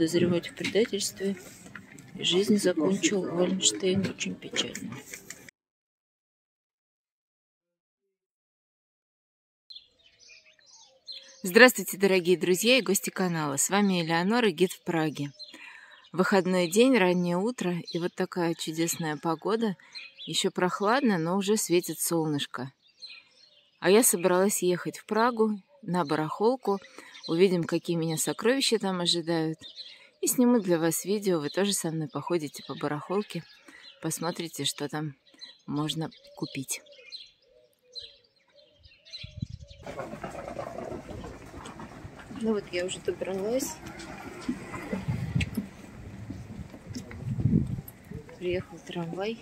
подозревать в предательстве. Жизнь закончил Вальнштейн очень печально. Здравствуйте, дорогие друзья и гости канала. С вами Элеонора, гид в Праге. Выходной день, раннее утро, и вот такая чудесная погода. Еще прохладно, но уже светит солнышко. А я собралась ехать в Прагу на барахолку. Увидим, какие меня сокровища там ожидают. И сниму для вас видео. Вы тоже со мной походите по барахолке. Посмотрите, что там можно купить. Ну вот я уже добралась. Приехал трамвай.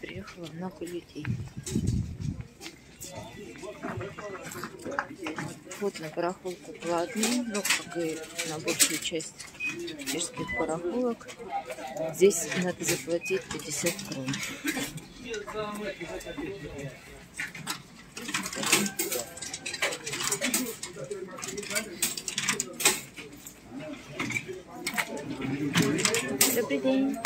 Приехало много людей. Вход на барахолку платный, ну, как и на большую часть чешских барахолок. Здесь надо заплатить 50 крон. Добрый день.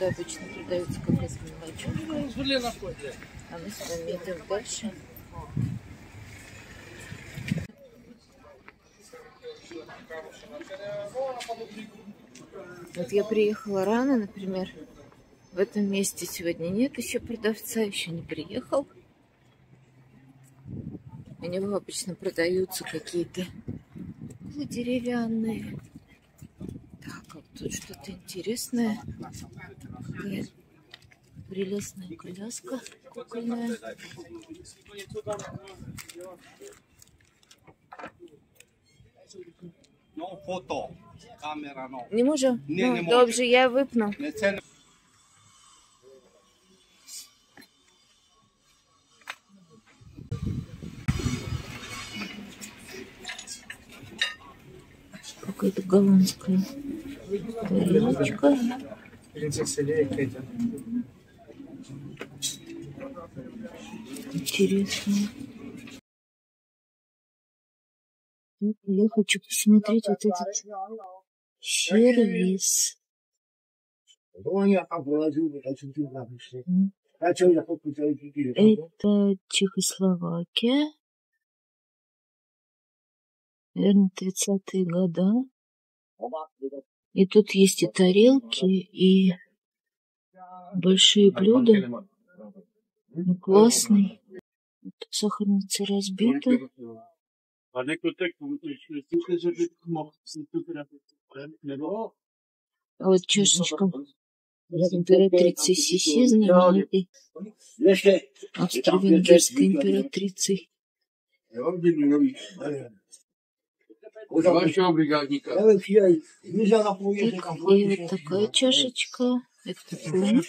Входы обычно продаются как из мелочевка. А мы с вами идем дальше. Вот я приехала рано, например, в этом месте сегодня нет еще продавца, еще не приехал. У него обычно продаются какие-то деревянные. Так, а вот тут что-то интересное. Прелестная коляска кукольная. Не можу? Ні, ну, не можу. Добре, я випну. Не це не Какая-то голландская тарелочка. Интересно. Ну, Я хочу посмотреть вот этот сервис. Это Чехословакия. Наверное, 30-е года. И тут есть и тарелки, и большие блюда. Ну, классный. Тут сахарница разбита. А вот чашечка императрицы Сиси, знаменитой австро-венгерской императрицей. Вашего бригадника. И вот такая чашечка. Это фон.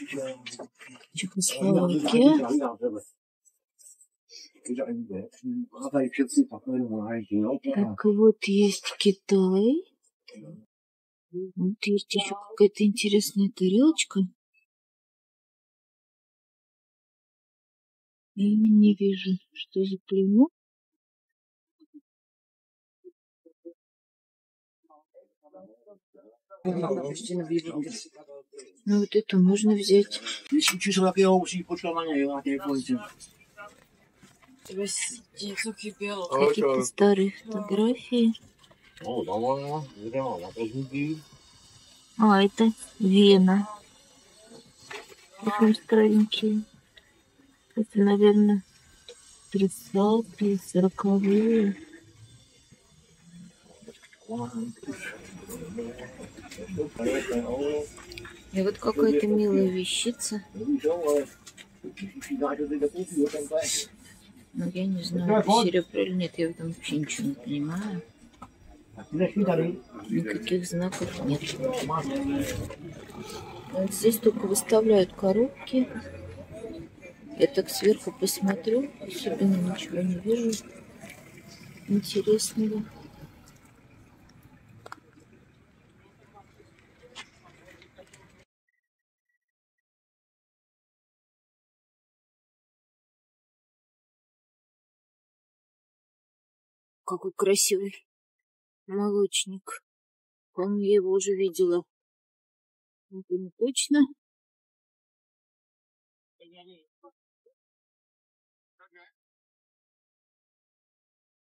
Чехословакия. Так, вот есть Китай. Вот есть еще какая-то интересная тарелочка. Я не вижу, что за клеймо. Ну вот эту можно взять. Какие-то старые фотографии. А, это Вена. Такие старенькие. Это, наверное, 30-е, 40-е. И вот какая-то милая вещица. Ну, я не знаю, серебро или нет, я в этом вообще ничего не понимаю. Никаких знаков нет. Вот здесь только выставляют коробки. Я так сверху посмотрю, особенно ничего не вижу интересного. Какой красивый молочник. По-моему, я его уже видела. Это не точно.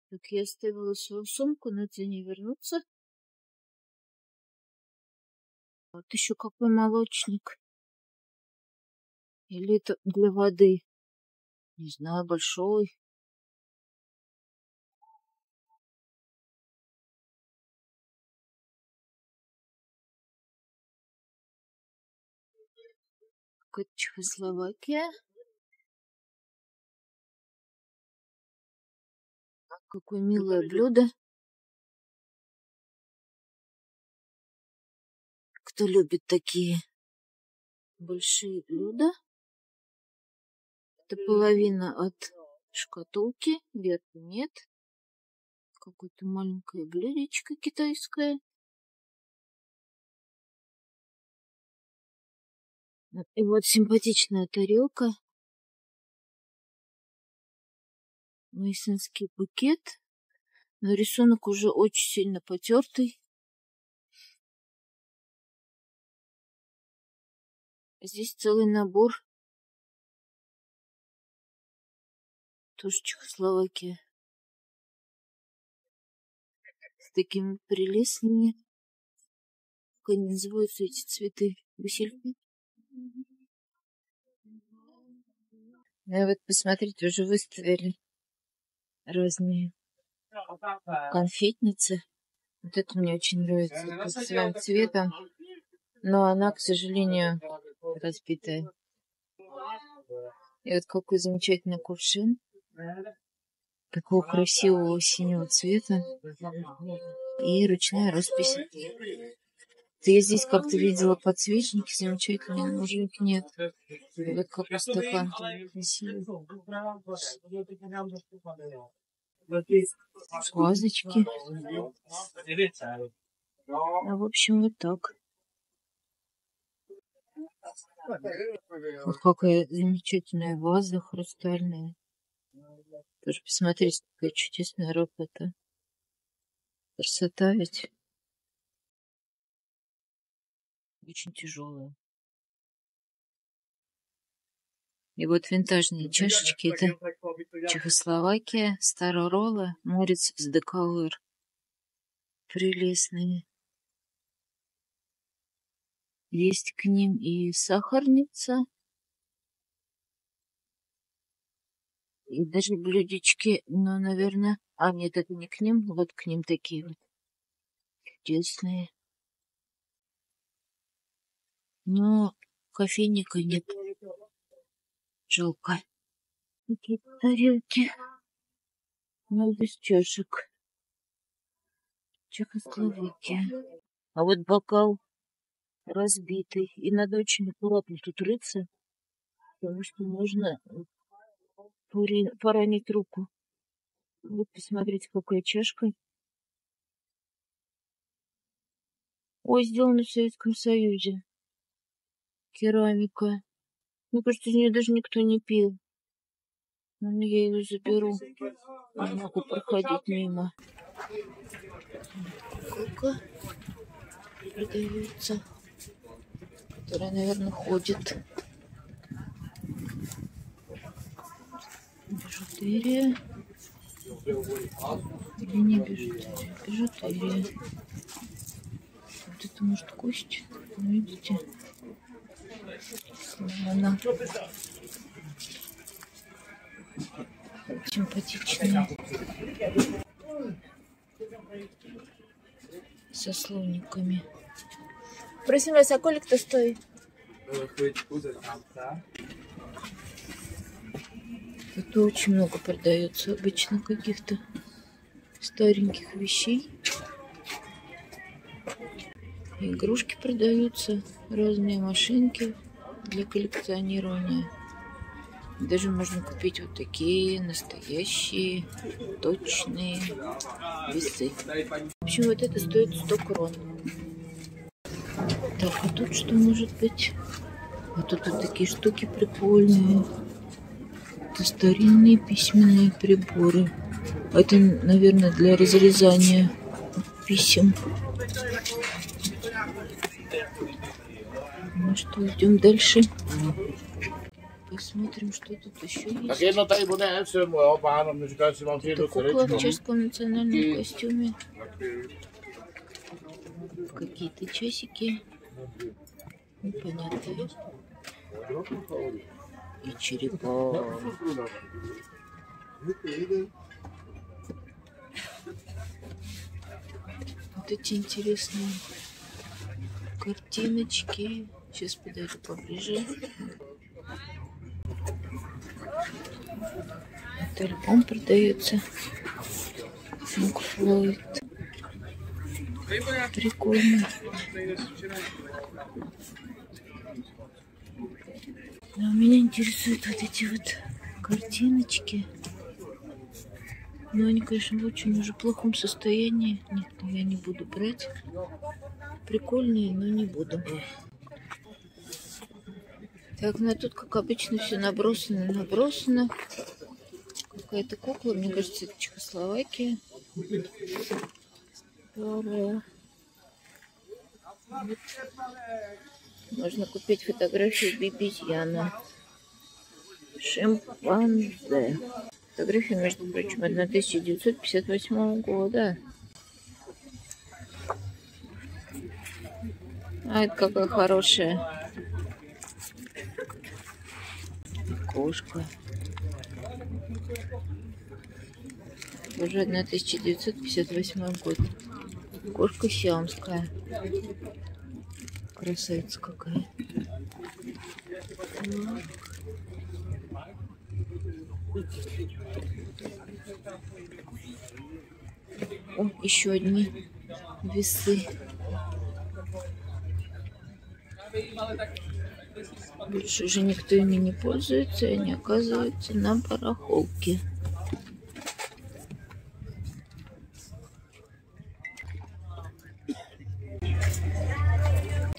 Так, я оставила свою сумку, надо за ней вернуться. Вот еще какой молочник. Или это для воды? Не знаю, большой. Какая-то Чехословакия. Какое милое блюдо. Кто любит такие большие блюда? Это половина от шкатулки, верх нет. Какое-то маленькое блюдечко китайское. И вот симпатичная тарелка. Мейсонский букет. Но рисунок уже очень сильно потертый. Здесь целый набор. Тоже Чехословакия. С такими прелестными. Как они называются эти цветы? Васильки? Ну вот посмотрите, уже выставили разные конфетницы. Вот это мне очень нравится, под своим цветом. Но она, к сожалению, разбитая. И вот какой замечательный кувшин. Такого красивого синего цвета. И ручная роспись. Я здесь как-то видела подсвечники замечательные, но уже их нет. Вот какой стакан красивый. Вазочки. А в общем, вот так. Вот какая замечательная ваза хрустальная. Тоже посмотрите, какая чудесная работа. Красота ведь. Очень тяжелая. И вот винтажные чашечки. Это Чехословакия, Старорола, Морец с Декауэр. Прелестные. Есть к ним и сахарница, и даже блюдечки, но, наверное... А, нет, это не к ним, вот к ним такие вот чудесные. Но кофейника нет. Жалко. Такие тарелки. Ну, без чашек. Чехословакия. А вот бокал разбитый. И надо очень аккуратно тут рыться, потому что можно поранить руку. Вот посмотрите, какая чашка. Ой, сделано в Советском Союзе. Керамика. Мне кажется, из нее даже никто не пил. Но я ее заберу. Не могу проходить мимо. Сколько продается которая, наверное, ходит. Бижутерия. Или не бижутерия? Бижутерия. Вот это может кость. Ну, видите? Она симпатичная. Со слониками. Просим вас, а колик-то стоит? Тут очень много продается обычно каких-то стареньких вещей. Игрушки продаются, разные машинки для коллекционирования. Даже можно купить вот такие настоящие, точные весы. В общем, вот это стоит 100 крон. Так, а тут что может быть? А тут вот такие штуки прикольные. Это старинные письменные приборы. Это, наверное, для разрезания писем. Ну что, идем дальше. Посмотрим, что тут еще есть. Это кукла в чешском национальном костюме. Какие-то часики. Непонятные. И черепа. Вот эти интересные картиночки. Сейчас подойду поближе. Это альбом продается. Пинк Флойд. Прикольно. Но меня интересуют вот эти вот картиночки. Но они, конечно, в очень уже плохом состоянии. Нет, я не буду брать. Прикольные, но не буду. Так, ну тут, как обычно, все набросано, набросано. Какая-то кукла, мне кажется, это Чехословакия. Вот. Можно купить фотографию Бибизьяна. Шимпанзе. Фотография, между прочим, 1958 года. А это какая хорошая. Кошка. Уже 1958 год. Кошка сиамская. Красавица какая. О, еще одни весы. Больше уже никто ими не пользуется, и они оказываются на барахолке.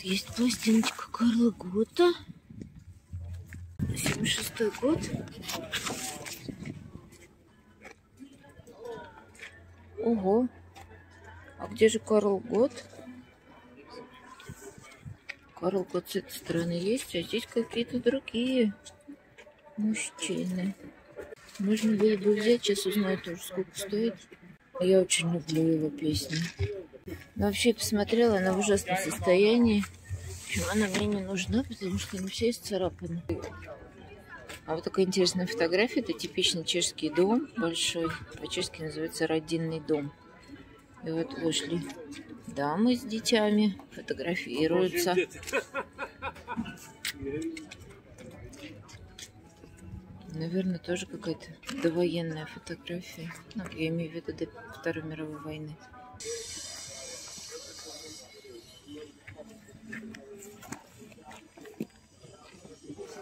Есть пластиночка Карла Гота. 76 год. Ого. А где же Карл Гот? Карл Гот с этой стороны есть, а здесь какие-то другие мужчины. Можно было бы взять, сейчас узнаю тоже, сколько стоит. Я очень люблю его песни. Но вообще посмотрела, она в ужасном состоянии. Общем, она мне не нужна, потому что она вся исцарапана. А вот такая интересная фотография. Это типичный чешский дом большой. По-чешски называется родинный дом. И вот вышли дамы с детьми, фотографируются. Наверное, тоже какая-то довоенная фотография. Ну, я имею в виду до Второй мировой войны.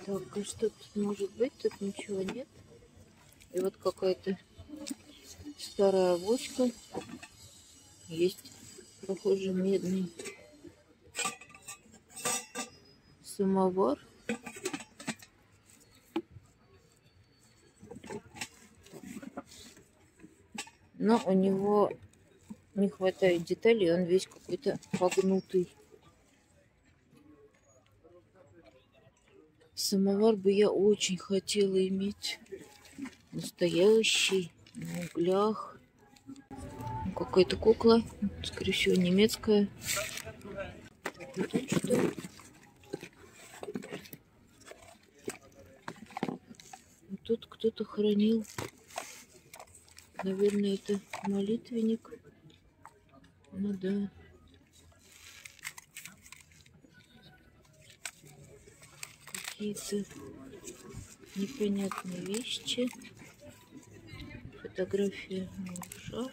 Так, а что тут может быть? Тут ничего нет. И вот какая-то старая бочка. Есть, похоже, медный самовар. Но у него не хватает деталей, он весь какой-то погнутый. Самовар бы я очень хотела иметь. Настоящий, на углях. Какая-то кукла, скорее всего, немецкая. Тут кто-то хранил. Наверное, это молитвенник. Ну да. Какие-то непонятные вещи. Фотография малыша.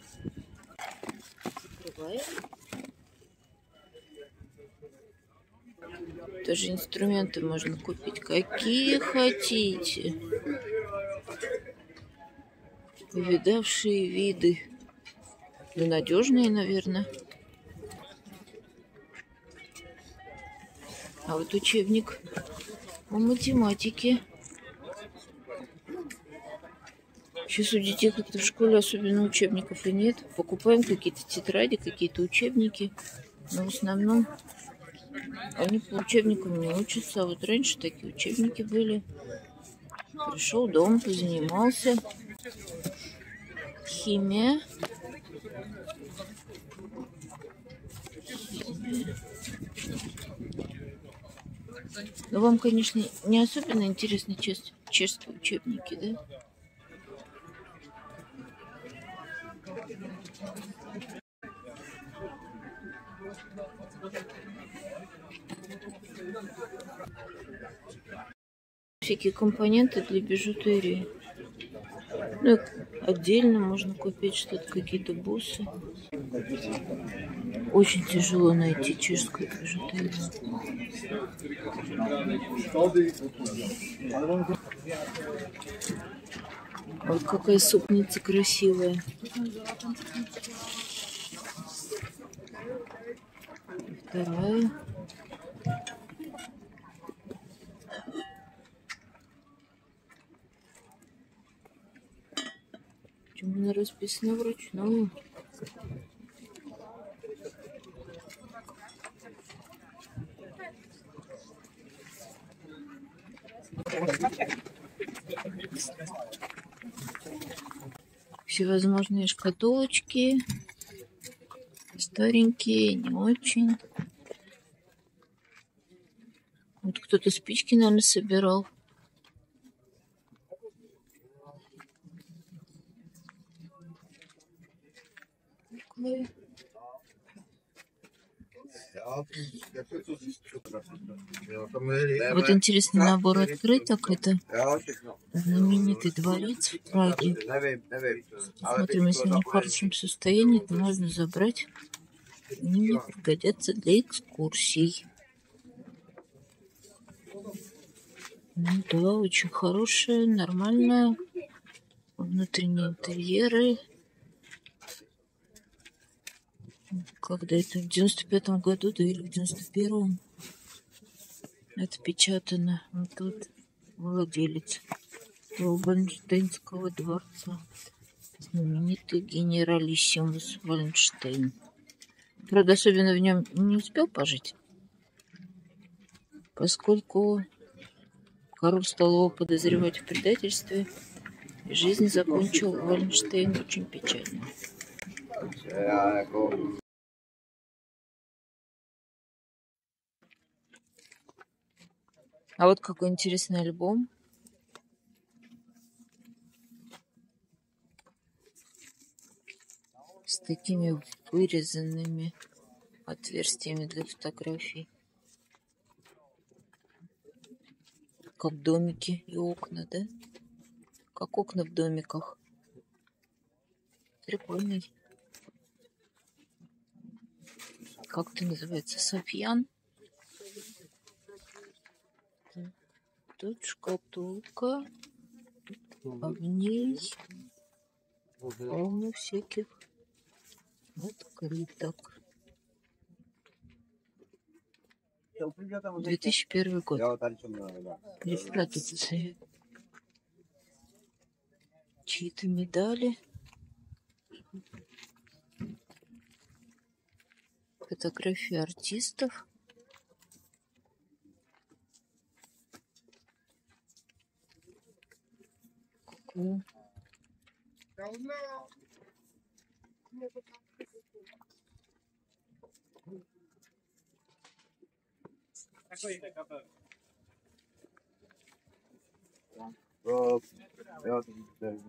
Даже инструменты можно купить. Какие хотите. Увидавшие виды. Да надежные, наверное. А вот учебник по математике. Сейчас у детей как-то в школе особенно учебников и нет. Покупаем какие-то тетради, какие-то учебники. Но в основном они по учебникам не учатся. А вот раньше такие учебники были. Пришел дом, позанимался. Химия. Но вам, конечно, не особенно интересны чеш... чешские учебники, да? Всякие компоненты для бижутерии. Ну, отдельно можно купить что-то, какие-то бусы. Очень тяжело найти чешскую бижутерию. Вот какая супница красивая. Вторая. Почему она расписана вручную? Всевозможные шкатулочки. Старенькие, не очень. Вот кто-то спички, наверное, собирал. Такое. Вот интересный набор открыток. Это знаменитый дворец в Праге. Смотрим, если они в хорошем состоянии, то можно забрать. Они мне пригодятся для экскурсий. Ну да, очень хорошая, нормальная. Внутренние интерьеры. Когда это в девяносто пятом году, да или в девяносто первом. Это печатано. Вот тут владелец Вальнштейнского дворца. Знаменитый генералиссимус Вальнштейн. Правда, особенно в нем не успел пожить, поскольку король стал его подозревать в предательстве, и жизнь закончил Вальнштейн очень печально. А вот какой интересный альбом. С такими вырезанными отверстиями для фотографий. Как домики и окна, да? Как окна в домиках. Прикольный. Как это называется? Софьян? Тут шкатулка, а в ней полно всяких открыток. 2001 год. Репродукции. Чьи-то медали. Фотографии артистов. Какое?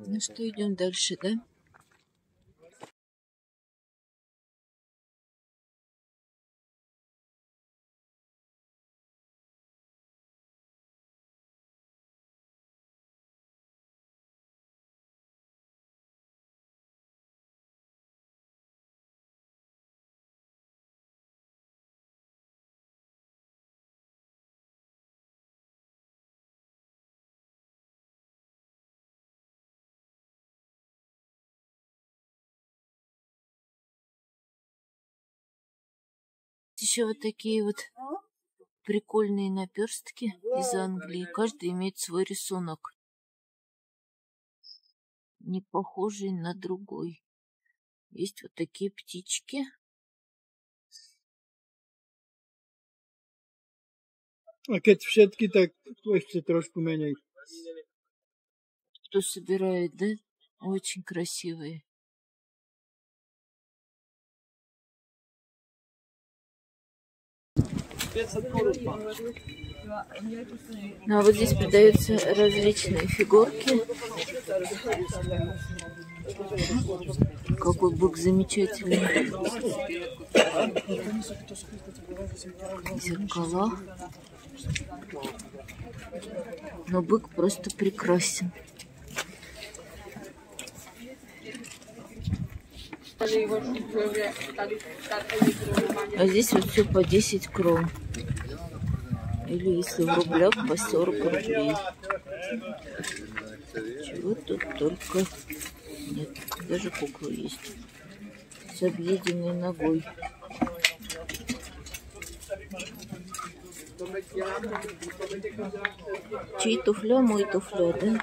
Ну что, идем дальше, да? Еще вот такие вот прикольные наперстки из Англии. Каждый имеет свой рисунок. не похожий на другой. Есть вот такие птички. A keď všetky, tak ešte trošku menej. Кто собирает, да? Очень красивые. Ну а вот здесь продаются различные фигурки. Какой бык замечательный. Зеркала. Но бык просто прекрасен. А здесь вот все по 10 крон. Или если в рублях по 40 рублей. Чего тут только нет. Даже куклы есть. С объеденной ногой. Чьи туфля, мой туфля, да?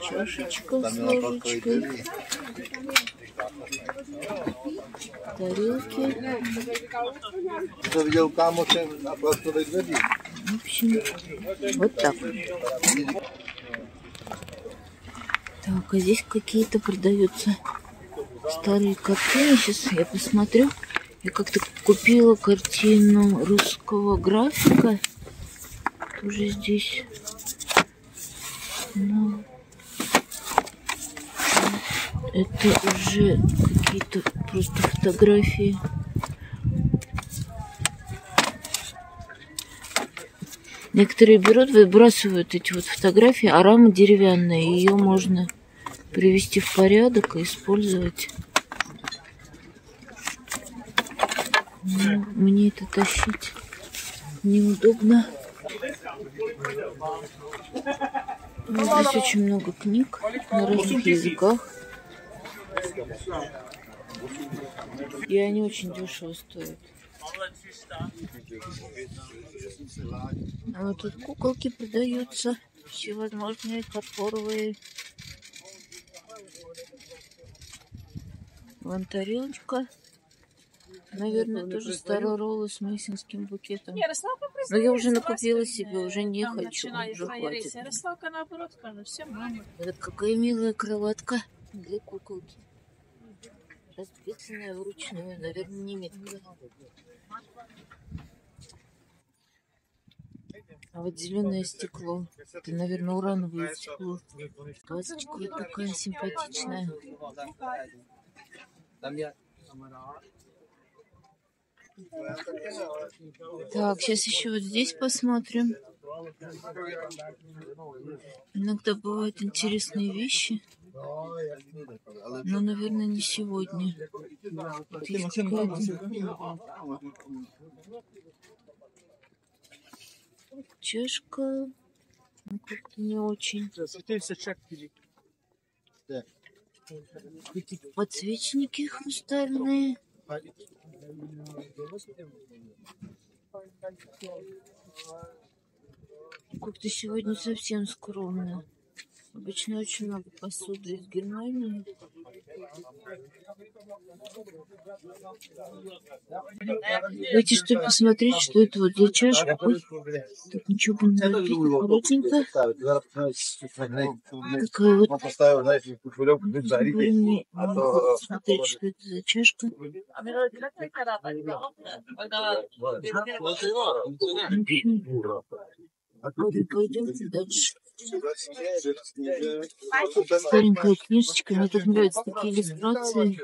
Чашечка с ложечкой. Тарелки. В общем, вот так. Так, а здесь какие-то продаются старые картины. Сейчас я посмотрю. Я как-то купила картину русского графика. Тоже здесь. Но это уже какие-то просто фотографии. Некоторые берут, выбрасывают эти вот фотографии, а рама деревянная, ее можно привести в порядок и использовать. Ну, мне это тащить неудобно. Ну, Здесь очень много книг на разных языках. И они очень дешево стоят. А вот тут куколки продаются. Всевозможные фарфоровые. Вон тарелочка. Наверное, тоже старый роллы с мейсинским букетом. Но я уже накупила себе, уже не Там хочу, уже хватит. Ярославка наоборот скажет, все мама. Вот какая милая кроватка для куколки. Расписанная вручную, наверное, немецкая. А вот зеленое стекло. Это, наверное, урановое стекло. Вазочка вот такая симпатичная. Так, сейчас еще вот здесь посмотрим. Иногда бывают интересные вещи. Но, наверное, не сегодня. Вот есть чашка. Ну, как-то не очень. Подсвечники хрустальные. Как-то сегодня совсем скромно. Обычно очень много посуды из Германии. Давайте что посмотреть, что это вот за чашка. Ой, тут ничего бы не холодненько. Такая вот. Блин, мне А то, посмотреть, что это за чашка. Ладно, пойдемте дальше. Старенькая книжечка, мне так нравятся такие иллюстрации.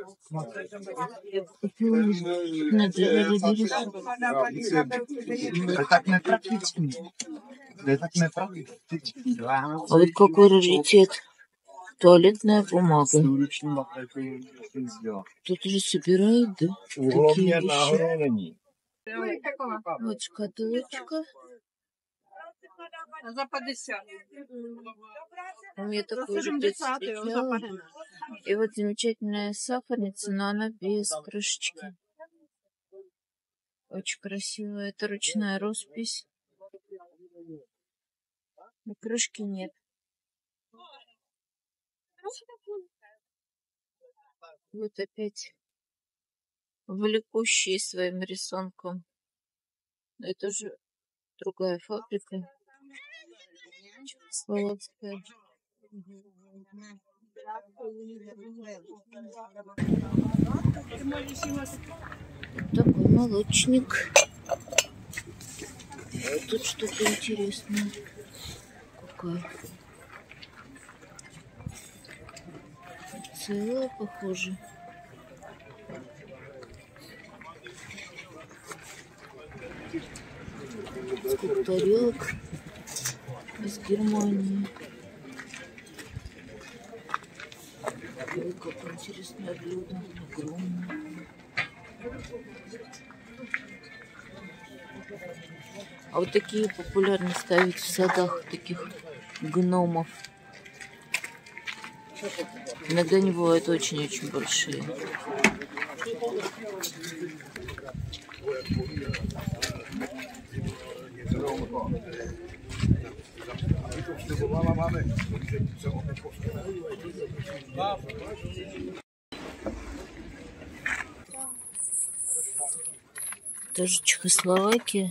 Практично. А вот какой раритет. Туалетная бумага. Тут уже собирают, да? Такие вещи. Вот шкатулочка. За 50. У меня такой же где-то встречала. И вот замечательная сахарница, но она без крышечки. Очень красивая. Это ручная роспись. Но крышки нет. Вот опять влекущие своим рисунком. Это уже другая фабрика. Чехословацкая. Такой молочник. Тут что-то интересное. Какое? Целое, похоже. Сколько тарелок из Германии. Ой, какое интересное блюдо. Огромное. А вот такие популярно ставить в садах таких гномов. Иногда они бывают очень-очень большие. Тоже Чехословакия.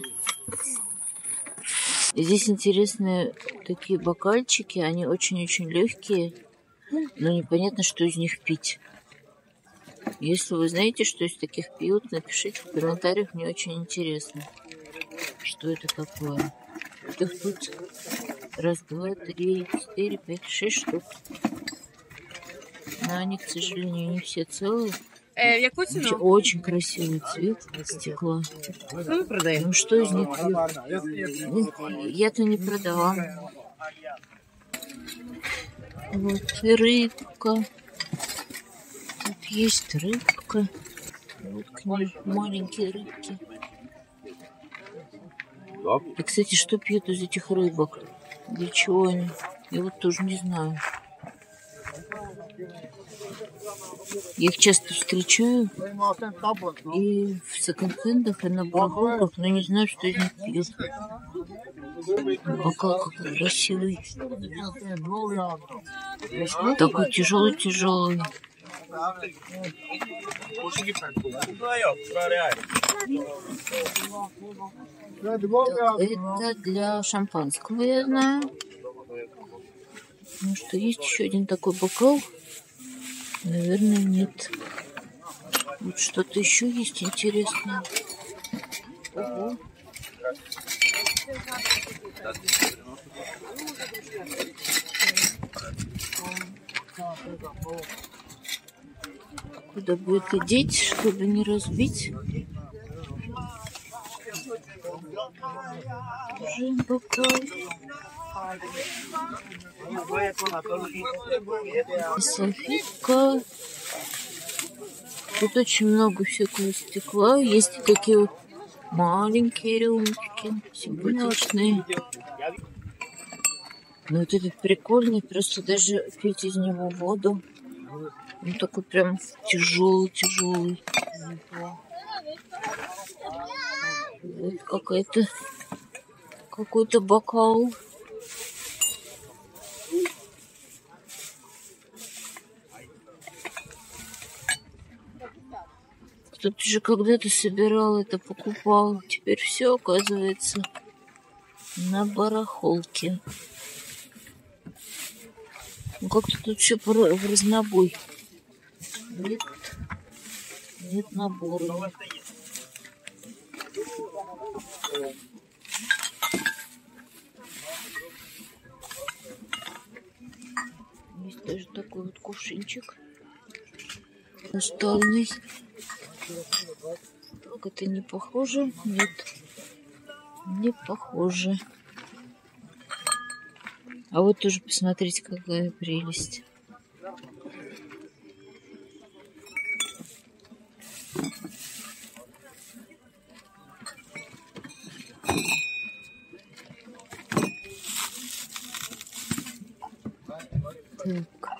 И здесь интересные такие бокальчики. Они очень-очень легкие. Но непонятно, что из них пить. Если вы знаете, что из таких пьют, напишите в комментариях. Мне очень интересно, что это такое. Их тут раз, два, три, четыре, пять, шесть штук. Но они, к сожалению, не все целые. Е, в яку Вообще ціну? очень красивый цвет стекла. Що ви продаєте? Ну что из них? Ну, Я-то не продавала. Вот и рыбка. Тут есть рыбка. Вот к ней маленькие рыбки. И, кстати, что пьют из этих рыбок? Для чего они? Я вот тоже не знаю. Я их часто встречаю и в секонд-хендах, и на барахолках, но не знаю, что из них пьют. Бокал какой красивый. Такой тяжелый-тяжелый. Это для шампанского, я знаю. Ну что, есть еще один такой бокал? Наверное, нет. Вот что-то еще есть интересное. Ого. Куда будет одеть, чтобы не разбить? Салфетка. Тут очень много всякого стекла. Есть такие вот маленькие рюмочки, симпатичные. Ну вот этот прикольный, просто даже пить из него воду. Он такой прям тяжелый-тяжелый. Вот какая-то какой-то бокал. Кто-то же когда-то собирал это, покупал. Теперь все оказывается на барахолке. Ну как-то тут все в разнобой. Нет, нет набора. Есть даже такой вот кувшинчик. Хрустальный. Так это не похоже? Нет. Не похоже. А вот тоже посмотрите, какая прелесть. Так.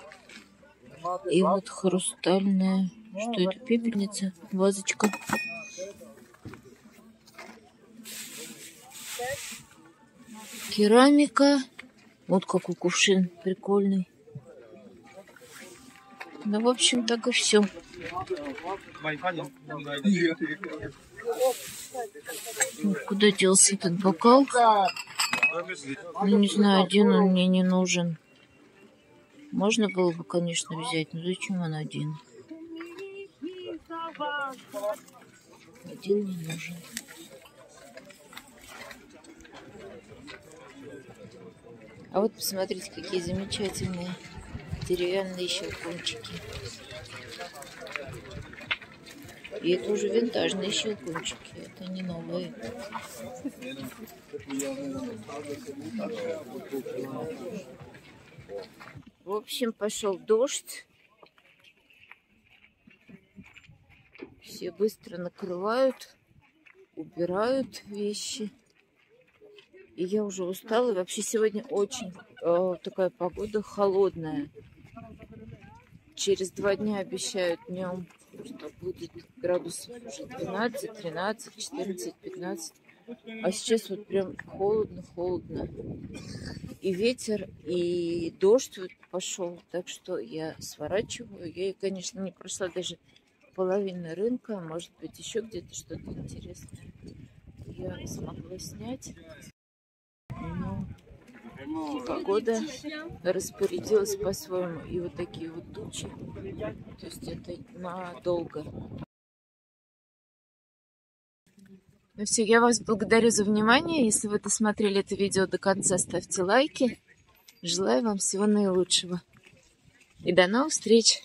И вот хрустальная. Что это? Пепельница? Вазочка. Керамика. Вот какой кувшин прикольный. Ну, в общем, так и все. Куда делся этот бокал? Ну, не знаю, один он мне не нужен. Можно было бы, конечно, взять, но зачем он один? Один не нужен. А вот посмотрите, какие замечательные деревянные щелкунчики. И это уже винтажные щелкунчики, это не новые. В общем, пошел дождь. Все быстро накрывают, убирают вещи. И я уже устала. Вообще сегодня очень э, такая погода холодная. Через два дня обещают днем, что будет градусов уже 12, 13, 14, 15. А сейчас вот прям холодно-холодно. И ветер, и дождь вот пошел. Так что я сворачиваю. Я, конечно, не прошла даже половины рынка. Может быть, еще где-то что-то интересное я смогла снять. Но погода распорядилась по-своему. И вот такие вот тучи. То есть это надолго. Ну все, я вас благодарю за внимание. Если вы досмотрели это видео до конца, ставьте лайки. Желаю вам всего наилучшего. И до новых встреч!